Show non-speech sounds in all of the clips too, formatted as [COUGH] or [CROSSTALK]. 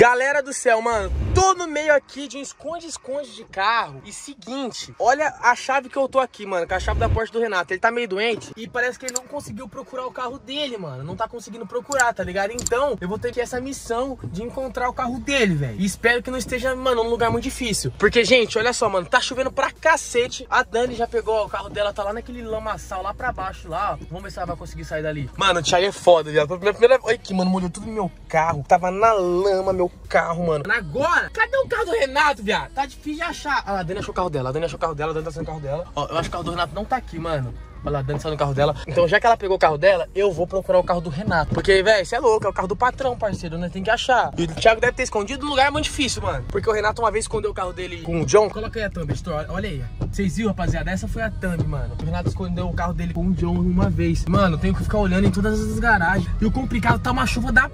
Galera do céu, mano, tô no meio aqui de um esconde-esconde de carro. E seguinte, olha a chave que eu tô aqui, mano, com a chave da Porsche do Renato. Ele tá meio doente e parece que ele não conseguiu procurar o carro dele, mano. Não tá conseguindo procurar, tá ligado? Então, eu vou ter que essa missão de encontrar o carro dele, velho. E espero que não esteja, mano, num lugar muito difícil. Porque, gente, olha só, mano, tá chovendo pra cacete. A Dani já pegou o carro dela, tá lá naquele lamaçal lá pra baixo, lá. Vamos ver se ela vai conseguir sair dali. Mano, o Thiago é foda, viado. Primeira, primeira... Olha aqui, mano, molhou tudo no meu carro. Tava na lama, meu carro, mano. Agora, cadê o carro do Renato, viado? Tá difícil de achar. Ah, a Dani achou o carro dela, a Dani achou o carro dela, a Dani tá saindo o carro dela. Ó, eu acho que o carro do Renato não tá aqui, mano. Olha lá, a Dani saiu no carro dela. Então, já que ela pegou o carro dela, eu vou procurar o carro do Renato. Porque, velho, você é louco, é o carro do patrão, parceiro, né? Tem que achar. E o Thiago deve ter escondido num lugar muito difícil, mano. Porque o Renato uma vez escondeu o carro dele com o John. Coloca aí a thumb, editor. Olha aí. Vocês viram, rapaziada? Essa foi a thumb, mano. O Renato escondeu o carro dele com o John uma vez. Mano, tenho que ficar olhando em todas as garagens. E o complicado tá uma chuva da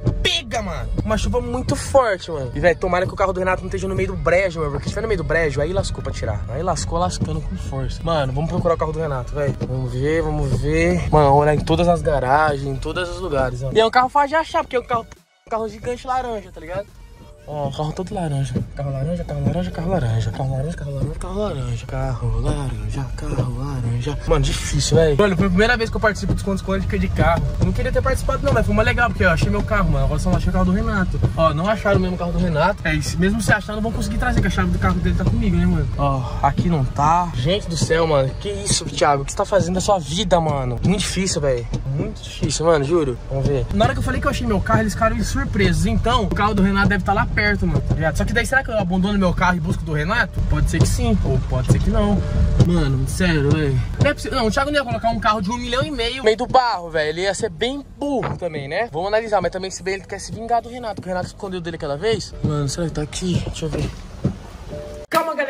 mano. Uma chuva muito forte, mano. E, velho, tomara que o carro do Renato não esteja no meio do brejo, mano. Porque se estiver no meio do brejo, aí lascou pra tirar. Aí lascou lascando com força. Mano, vamos procurar o carro do Renato, velho. Vamos ver, vamos ver. Mano, olhar em todas as garagens, em todos os lugares. E é um carro fácil de achar, porque é um carro, um carro gigante laranja, tá ligado? Ó, carro todo laranja. Carro laranja, carro laranja, carro laranja. Carro laranja, carro laranja, carro laranja. Carro laranja, carro laranja. Mano, difícil, velho. Mano, foi a primeira vez que eu participo dos contos quânticos de carro. Eu não queria ter participado, não, mas foi uma legal, porque eu achei meu carro, mano. Agora só não achei o carro do Renato. Ó, não acharam o mesmo carro do Renato. É isso. Mesmo se achar, não vão conseguir trazer, que a chave do carro dele tá comigo, né, mano? Ó, aqui não tá. Gente do céu, mano. Que isso, Thiago? O que você tá fazendo da sua vida, mano? Muito difícil, velho. Muito difícil, mano, juro. Vamos ver. Na hora que eu falei que eu achei meu carro, eles ficaram surpresos. Então, o carro do Renato deve estar lá perto, mano. Tá ligado? Só que daí, será que eu abandono meu carro e busco do Renato? Pode ser que sim, ou pode ser que não. Mano, sério, velho. Não, é possível. não, o Thiago não ia colocar um carro de um milhão e meio no meio do barro, velho. Ele ia ser bem burro também, né? Vamos analisar, mas também se bem ele quer se vingar do Renato, que o Renato escondeu dele aquela vez. Mano, será que tá aqui? Deixa eu ver.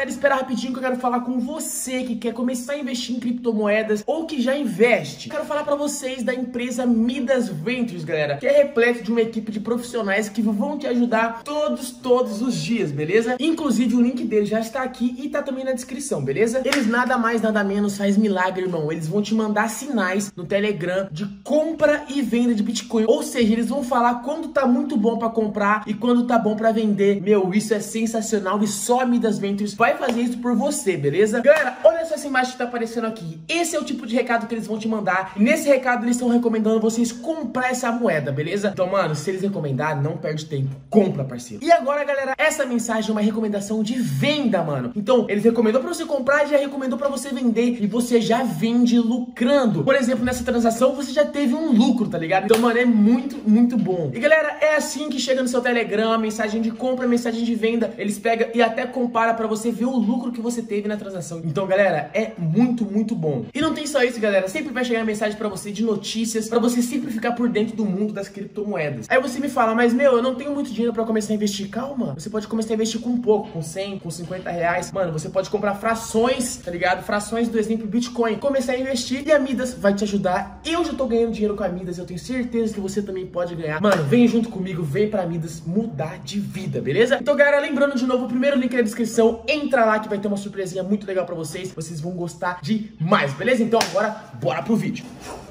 Galera, espera rapidinho que eu quero falar com você que quer começar a investir em criptomoedas ou que já investe. Quero falar para vocês da empresa Midas Ventures, galera, que é repleto de uma equipe de profissionais que vão te ajudar todos, todos os dias, beleza? Inclusive, o link dele já está aqui e tá também na descrição, beleza? Eles nada mais, nada menos faz milagre, irmão. Eles vão te mandar sinais no Telegram de compra e venda de Bitcoin. Ou seja, eles vão falar quando tá muito bom para comprar e quando tá bom para vender. Meu, isso é sensacional e só a Midas Ventures vai fazer isso por você, beleza? Galera, olha só essa imagem que tá aparecendo aqui. Esse é o tipo de recado que eles vão te mandar. Nesse recado eles estão recomendando vocês comprar essa moeda, beleza? Então, mano, se eles recomendarem, não perde tempo. Compra, parceiro. E agora, galera, essa mensagem é uma recomendação de venda, mano. Então, eles recomendou pra você comprar e já recomendou pra você vender. E você já vende lucrando. Por exemplo, nessa transação você já teve um lucro, tá ligado? Então, mano, é muito, muito bom. E galera, é assim que chega no seu Telegram, mensagem de compra, mensagem de venda. Eles pegam e até compara pra você ver o lucro que você teve na transação. Então, galera, é muito, muito bom. E não tem só isso, galera. Sempre vai chegar mensagem pra você de notícias, pra você sempre ficar por dentro do mundo das criptomoedas. Aí você me fala, mas meu, eu não tenho muito dinheiro pra começar a investir. Calma, você pode começar a investir com pouco, com 100, com 50 reais. Mano, você pode comprar frações, tá ligado? Frações do exemplo Bitcoin. Começar a investir e a Midas vai te ajudar. Eu já tô ganhando dinheiro com a Midas, eu tenho certeza que você também pode ganhar. Mano, vem junto comigo, vem pra Midas mudar de vida, beleza? Então, galera, lembrando de novo, o primeiro link na descrição, entra lá que vai ter uma surpresinha muito legal pra vocês. Vocês vão gostar demais, beleza? Então agora, bora pro vídeo.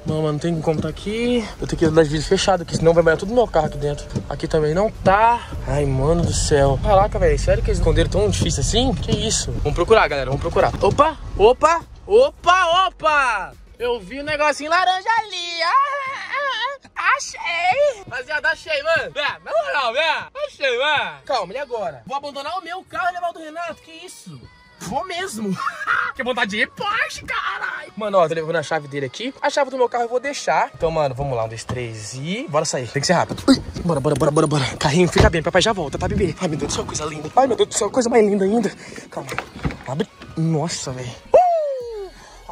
Não, mano, não tem como tá aqui. Eu tenho que andar de vidro fechado aqui, senão vai banhar tudo meu carro aqui dentro. Aqui também não tá. Ai, mano do céu. Caraca, velho, sério que eles esconderam tão difícil assim? Que isso? Vamos procurar, galera, vamos procurar. Opa, opa, opa, opa! Eu vi um negocinho laranja ali. Ah, achei! Rapaziada, achei, mano. É, na moral, né? Achei, mano. Calma, e agora? Vou abandonar o meu carro e levar o do Renato. Que isso? Vou mesmo. [LAUGHS] que vontade de ir Porsche, caralho. Mano, ó, tô levando a chave dele aqui. A chave do meu carro eu vou deixar. Então, mano, vamos lá. Um, dois, três e... Bora sair. Tem que ser rápido. Ui. Bora, bora, bora, bora, bora. Carrinho, fica bem. Papai já volta, tá, bebê? Ai, meu Deus do céu, coisa linda. Ai, meu Deus do céu, coisa mais linda ainda. Calma. Abre. Nossa, velho.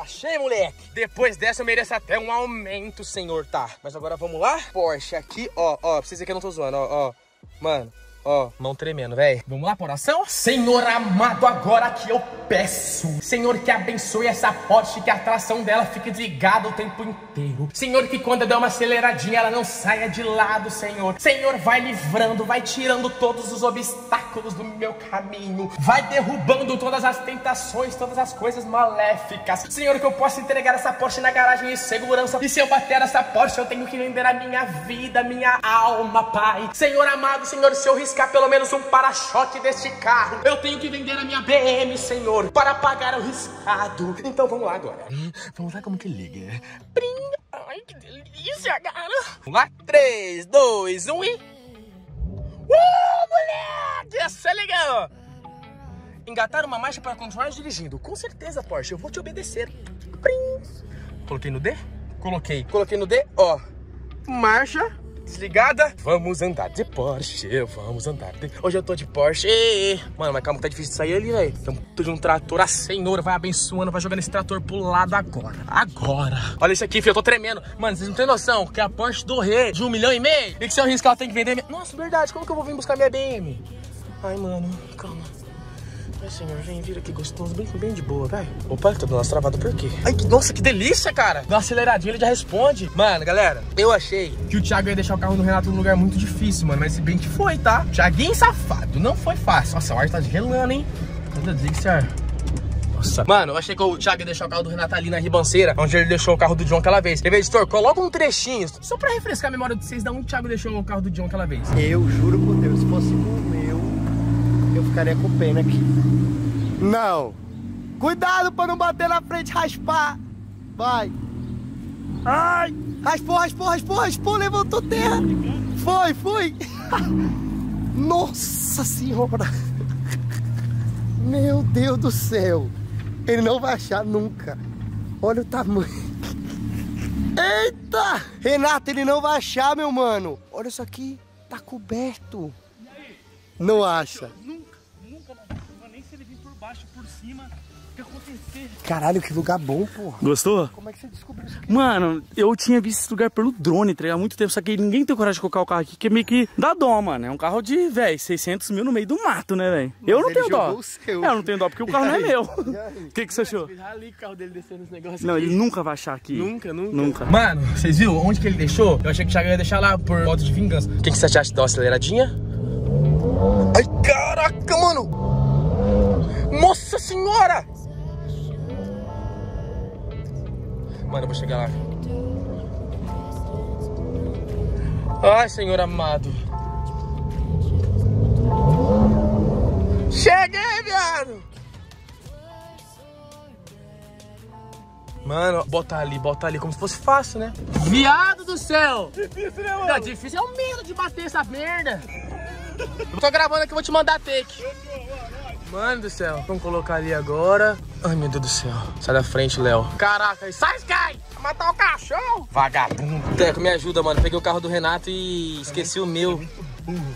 Achei, moleque! Depois dessa eu mereço até um aumento, senhor, tá? Mas agora vamos lá? Porsche aqui, ó, ó, pra vocês verem que eu não tô zoando, ó, ó. Mano, ó, mão tremendo, velho. Vamos lá, por oração? Senhor amado, agora que eu peço. Senhor, que abençoe essa Porsche, que a tração dela fique desligada o tempo inteiro. Senhor, que quando eu der uma aceleradinha, ela não saia de lado, Senhor. Senhor, vai livrando, vai tirando todos os obstáculos do meu caminho. Vai derrubando todas as tentações, todas as coisas maléficas. Senhor, que eu possa entregar essa Porsche na garagem em segurança. E se eu bater essa Porsche, eu tenho que vender a minha vida, minha alma, Pai. Senhor amado, Senhor, se eu riscar pelo menos um para-choque deste carro. Eu tenho que vender a minha BM, senhor, para pagar o riscado. Então vamos lá agora. Vamos lá como que liga. Prim. Ai, que delícia, cara. Vamos lá. 3, 2, 1 e... Uh, moleque! Essa é legal. Engatar uma marcha para continuar dirigindo. Com certeza, Porsche, eu vou te obedecer. Prim. Coloquei no D? Coloquei. Coloquei no D, ó. Marcha desligada. Vamos andar de Porsche, vamos andar de... Hoje eu tô de Porsche. Mano, mas calma que tá difícil de sair ali, velho. Um de um trator, a senhora vai abençoando, vai jogando esse trator pro lado agora. Agora. Olha isso aqui, filho, eu tô tremendo. Mano, vocês não tem noção que a Porsche do Rei de um milhão e meio. E que se eu riscar, ela tem que vender minha... Nossa, verdade, como que eu vou vir buscar minha BM? Ai, mano, calma. Ai, senhor, vem, vira aqui gostoso, bem, bem de boa, vai. Opa, tô dando umas travadas por quê? Ai, que, nossa, que delícia, cara. Dá uma aceleradinha, ele já responde. Mano, galera, eu achei que o Thiago ia deixar o carro do Renato num lugar muito difícil, mano. Mas se bem que foi, tá? Thiaguinho safado, não foi fácil. Nossa, o ar tá gelando, hein? Meu Deus, senhor. Nossa. Mano, eu achei que o Thiago ia deixar o carro do Renato ali na ribanceira, onde ele deixou o carro do John aquela vez. Ele editor, coloca um trechinho, só pra refrescar a memória de vocês, da onde o Thiago deixou o carro do John aquela vez. Eu juro por Deus, se fosse o meu, eu ficaria com pena aqui. Não. Cuidado pra não bater na frente raspar. Vai. Ai. Raspou, raspou, raspou, raspou, levantou terra. Foi, foi. [LAUGHS] Nossa senhora. Meu Deus do céu. Ele não vai achar nunca. Olha o tamanho. Eita! Renato, ele não vai achar, meu mano. Olha isso aqui. Tá coberto. Não acha? Cima. O que acontecer? Caralho, que lugar bom, porra. Gostou? Como é que você descobriu isso aqui? Mano, eu tinha visto esse lugar pelo drone, tá há muito tempo, só que ninguém tem coragem de colocar o carro aqui, que é meio que dá dó, mano. É um carro de, velho, 600 mil no meio do mato, né, velho? Eu não tenho dó. É, eu não tenho dó, porque o carro não é meu. [LAUGHS] O que, que você achou? ali o carro dele descendo esse negócio Não, ele nunca vai achar aqui. Nunca, nunca. Nunca. Mano, vocês viram onde que ele deixou? Eu achei que o Thiago ia deixar lá por modo de vingança. O que, que você acha de dar uma aceleradinha? Ai, caraca, mano! Senhora! Mano, eu vou chegar lá. Ai, Senhor amado. Cheguei, viado! Mano, bota ali, bota ali, como se fosse fácil, né? Viado do céu! Difícil, né, mano? Não, difícil é o medo de bater essa merda. Eu tô gravando aqui, vou te mandar take. Mano do céu. Vamos colocar ali agora. Ai, meu Deus do céu. Sai da frente, Léo. Caraca, sai, Sky! Vai matar o cachorro! Vagabundo. Teco, me ajuda, mano. Peguei o carro do Renato e esqueci o meu.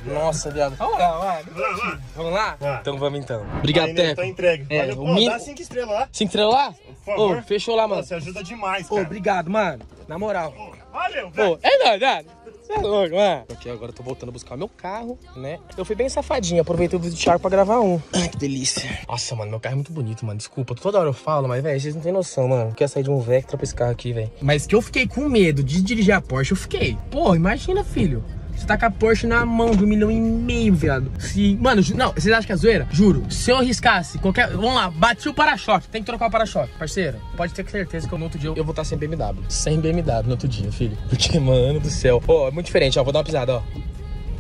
Nossa, viado. Vamos lá, mano. Vamos lá? Então vamos então. Obrigado, Teco. Tá entregue. É, Olha, o pô, min- dá cinco estrelas lá. Cinco estrelas lá? Por favor. Ô, fechou lá, mano. Você ajuda demais, Ô, cara. obrigado, mano. Na moral. Valeu, velho. É verdade. Você é louco, mano. Aqui agora eu tô voltando a buscar meu carro, né? Eu fui bem safadinho, aproveitei o vídeo do Thiago pra gravar um. Ai, que delícia. Nossa, mano, meu carro é muito bonito, mano. Desculpa, toda hora eu falo, mas, velho, vocês não têm noção, mano. Eu quero sair de um Vectra pra esse carro aqui, velho. Mas que eu fiquei com medo de dirigir a Porsche, eu fiquei. Pô, imagina, filho. Você tá com a Porsche na mão de um milhão e meio, viado. Se. Mano, não, vocês acham que é zoeira? Juro. Se eu arriscasse qualquer. Vamos lá, bati o para-choque. Tem que trocar o para-choque, parceiro. Pode ter certeza que eu, no outro dia eu vou estar sem BMW. Sem BMW no outro dia, filho. Porque, mano do céu. Ó, é muito diferente, ó. Vou dar uma pisada, ó.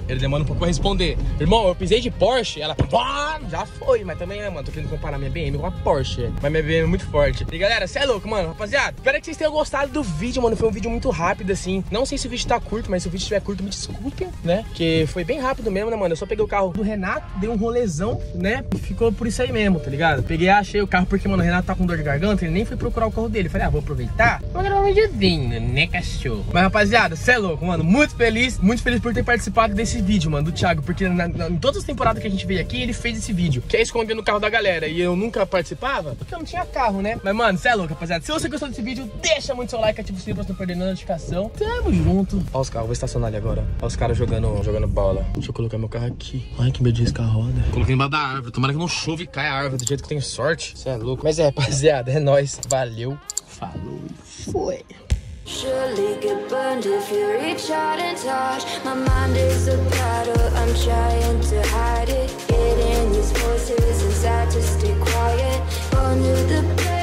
Ele demora um pouco pra responder. Irmão, eu pisei de Porsche, ela pá, já foi. Mas também, né, mano, tô querendo comparar minha BM com a Porsche. Mas minha BM é muito forte. E galera, cê é louco, mano. Rapaziada, espero que vocês tenham gostado do vídeo, mano. Foi um vídeo muito rápido, assim. Não sei se o vídeo tá curto, mas se o vídeo estiver curto, me desculpem, né? Que foi bem rápido mesmo, né, mano? Eu só peguei o carro do Renato, dei um rolezão, né? Ficou por isso aí mesmo, tá ligado? Peguei, achei o carro porque, mano, o Renato tá com dor de garganta, ele nem foi procurar o carro dele. Falei, ah, vou aproveitar. Vou gravar um videozinho, né, cachorro? Mas, rapaziada, cê é louco, mano. Muito feliz, muito feliz por ter participado desse vídeo, mano, do Thiago. Porque na- na- em todas as temporadas que a gente veio aqui, ele fez esse vídeo. Que é escondendo o carro da galera. E eu nunca participava, porque eu não tinha carro, né? Mas, mano, cê é louco, rapaziada. Se você gostou desse vídeo, deixa muito seu like, ativa o sininho pra você não perder nenhuma notificação. Tamo junto. Ó os carros, vou estacionar ali agora. Ó os caras jogando, jogando bola. Deixa eu colocar meu carro aqui. Ai, que medo de riscar a roda. Coloquei embaixo da árvore. Tomara que não chove e caia a árvore do jeito que eu tenho sorte. Cê é louco. Mas é, rapaziada, é nóis. Valeu. Falou foi. Surely get burned if you reach out and touch. My mind is a battle, I'm trying to hide it. Getting these voices inside to stay quiet. Under the bed.